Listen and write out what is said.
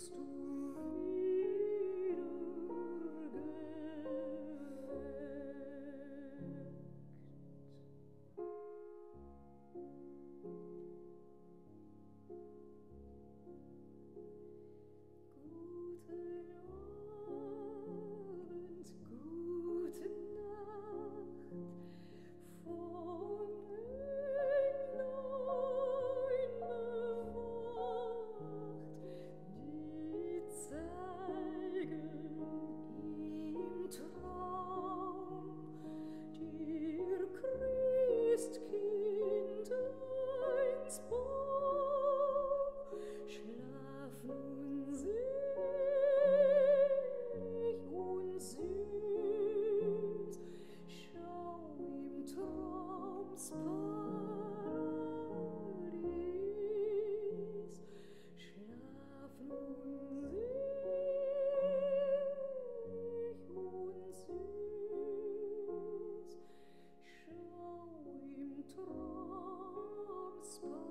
used from space.